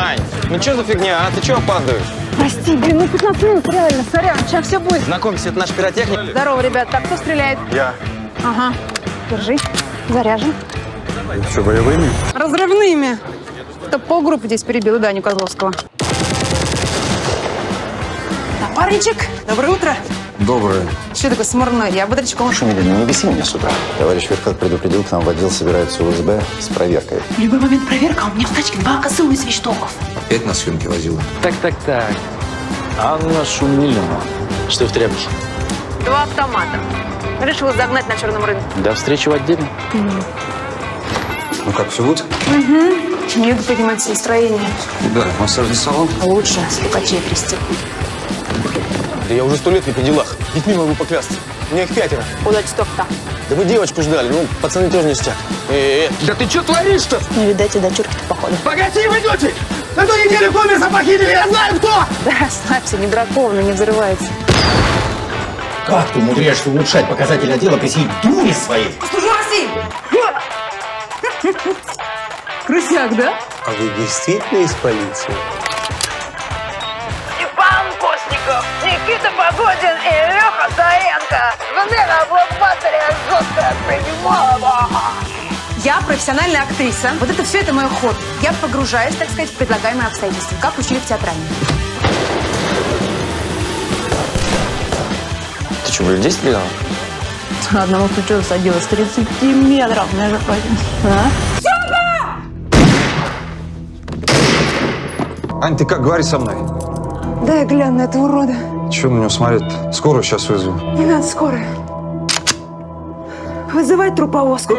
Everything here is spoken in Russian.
Ань, ну что за фигня, а? Ты чего опаздываешь? Прости, блин, ну 15 минут, реально, сорян, сейчас все будет. Знакомься, это наш пиротехник. Здорово, ребят, так кто стреляет? Я. Ага, держи, заряжен. Что, боевыми? Разрывными. Это полгруппы здесь перебил Даню Козловского. Напарничек, доброе утро. Доброе. Что такое смурной? Я бодрячком. Шумилин, не беси меня с утра. Товарищ Верхот предупредил, к нам в отдел собираются УСБ с проверкой. В любой момент проверка, а у меня в тачке два косылы из вещдоков. Опять на съемки возила. Так, так, так. Анна Шумилина. Что в требуешь? Два автомата. Решил загнать на черном рынке. До встречи в отделе. Ну как, все будет? Еду поднимать настроение. Да, массажный салон. Лучше стукачей трясти. Да я уже сто лет не при делах. Детьми могу поклясться. У меня их пятеро. Куда часов-то? Да вы девочку ждали, ну, пацаны тоже ништяк. Э, э, Да ты что творишь-то? Не видать и дочурки-то, походу. Погоди, вы идете! На той неделе коммерса похитили, я знаю кто! Да, расслабься, не дракон, не взрывается. Как ты умудряешься улучшать показатели отдела при всей дуре своей? Служу России! Крысяк, да? А вы действительно из полиции? Жены на блокбастере жестко принимала. Я профессиональная актриса. Вот это все это мой ход. Я погружаюсь, так сказать, в предлагаемые обстоятельства, как учили в театральном. Ты что, блин, здесь стреляла? Одному ключу садилась 30 метров, между прочим. А? Ань, ты как, говори со мной. Дай гляну на этого урода. Чего на него смотреть Скорую сейчас вызову. Не надо скорая. Вызывай труповозку.